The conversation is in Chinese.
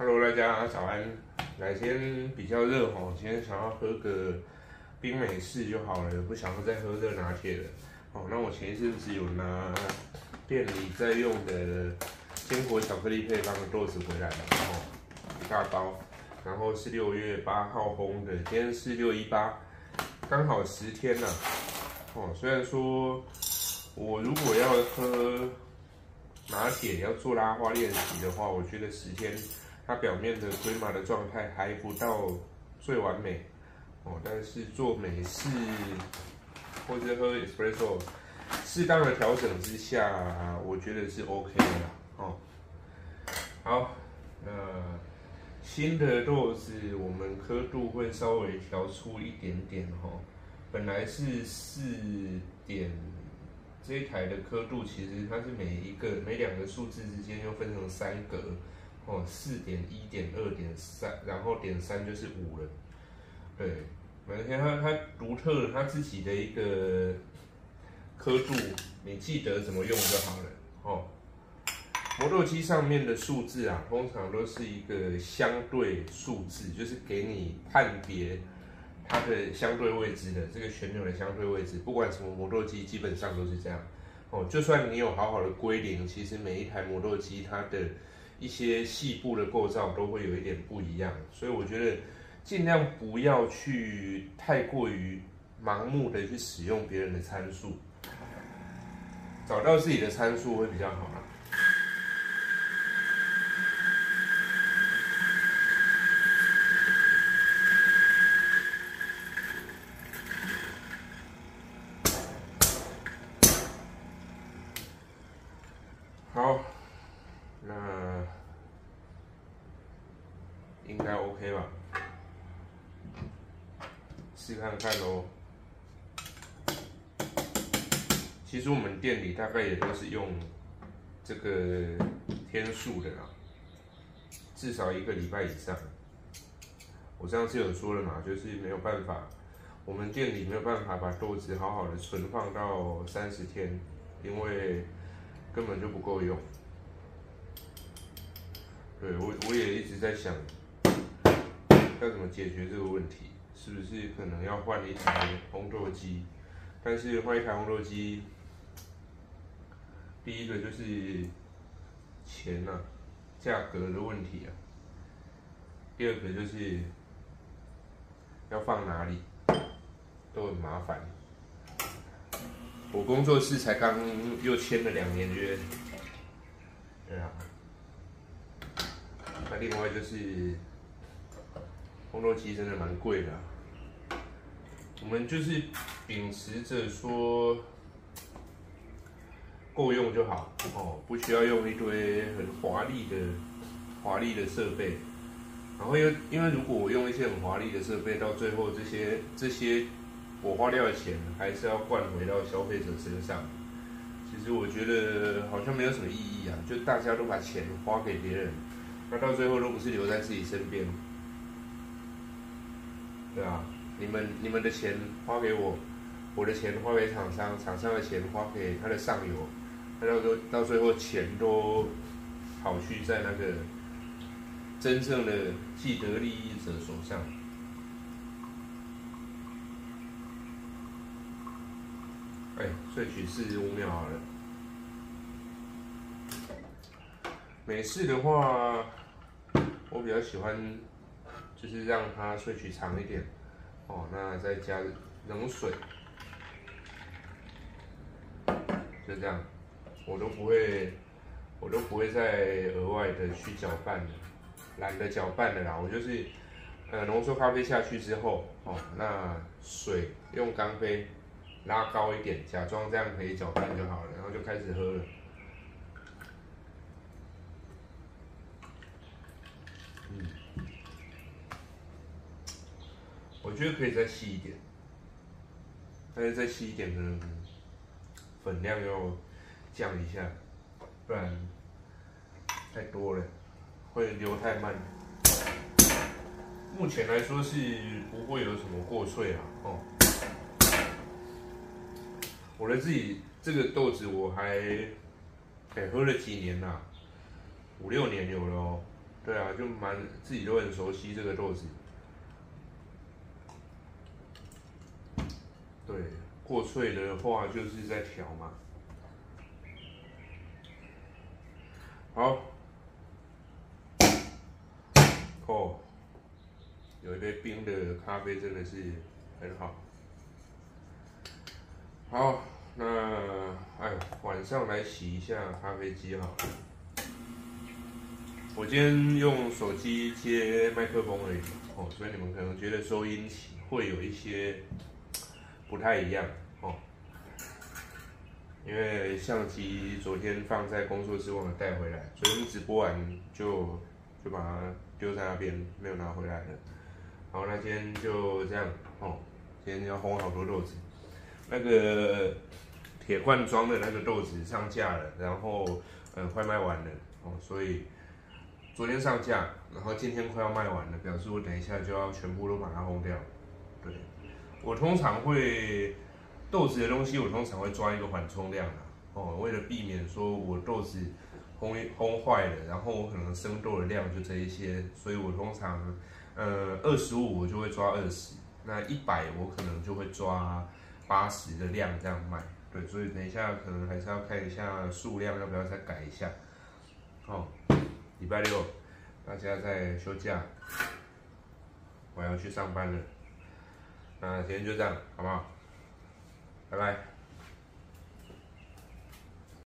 Hello，大家早安。来，今天比较热哦，今天想要喝个冰美式就好了，不想要再喝热拿铁了。哦，那我前一阵子有拿店里在用的坚果巧克力配方的豆子回来了，哦，一大包，然后是六月八号烘的，今天是六一八，刚好十天了。哦，虽然说我如果要喝拿铁要做拉花练习的话，我觉得十天。它表面的龟马的状态还不到最完美哦，但是做美式或者喝 espresso，适当的调整之下，我觉得是 OK 的啦哦。好，呃新的豆子我们刻度会稍微调粗一点点哈，本来是四点，这一台的刻度其实它是每一个每两个数字之间又分成三格。哦，四点一点二点三，然后点三就是五了。对，反正它它独特它自己的一个刻度，你记得怎么用就好了。哦，磨豆机上面的数字啊，通常都是一个相对数字，就是给你判别它的相对位置的这个旋钮的相对位置。不管什么磨豆机，基本上都是这样。哦，就算你有好好的归零，其实每一台磨豆机它的一些细部的构造都会有一点不一样，所以我觉得尽量不要去太过于盲目的去使用别人的参数，找到自己的参数会比较好。OK 吧？试看看喽。其实我们店里大概也都是用这个天数的啦，至少一个礼拜以上。我上次有说了嘛，就是没有办法，我们店里没有办法把豆子好好的存放到三十天，因为。根本就不够用，对我我也一直在想，要怎么解决这个问题，是不是可能要换一台烘豆机？但是换一台烘豆机，第一个就是钱呐，价格的问题啊。第二个就是要放哪里，都很麻烦。我工作室才刚又签了两年约，对啊。那另外就是，烘豆机真的蛮贵的。我们就是秉持着说，够用就好哦，不需要用一堆很华丽的、华丽的设备。然后又因为如果我用一些很华丽的设备，到最后这些这些。我花掉的钱还是要灌回到消费者身上，其实我觉得好像没有什么意义啊，就大家都把钱花给别人，那到最后都不是留在自己身边，对啊，你们你们的钱花给我，我的钱花给厂商，厂商的钱花给他的上游，他到最到最后钱都跑去在那个真正的既得利益者手上。哎，萃取四十五秒好了。美式的话，我比较喜欢，就是让它萃取长一点。哦，那再加冷水，就这样，我都不会，我都不会再额外的去搅拌了，懒得搅拌了啦。我就是，呃，浓缩咖啡下去之后，哦，那水用钢杯。拉高一点，假装这样可以搅拌就好了，然后就开始喝了。我觉得可以再细一点，但是再细一点可能粉量要降一下，不然太多了会流太慢。目前来说是不会有什么过萃啊，哦。我的自己这个豆子我还，哎喝了几年啦，五六年有了哦，对啊，就蛮自己都很熟悉这个豆子。对，过脆的话就是在调嘛。好，哦，有一杯冰的咖啡真的是很好。好，那哎，晚上来洗一下咖啡机好了。我今天用手机接麦克风而已哦，所以你们可能觉得收音会有一些不太一样哦。因为相机昨天放在工作室忘了带回来，昨天直播完就就把它丢在那边，没有拿回来了。好，那今天就这样哦。今天要烘好多豆子，那个铁罐装的那个豆子上架了，然后呃快卖完了哦，所以昨天上架，然后今天快要卖完了，表示我等一下就要全部都把它烘掉。对，我通常会。豆子的东西，我通常会抓一个缓冲量啊，哦，为了避免说我豆子烘烘坏了，然后我可能生豆的量就这一些，所以我通常，呃，二十五我就会抓二十，那一百我可能就会抓八十的量这样卖，对，所以等一下可能还是要看一下数量要不要再改一下，哦，礼拜六大家在休假，我要去上班了，那今天就这样，好不好？拜拜。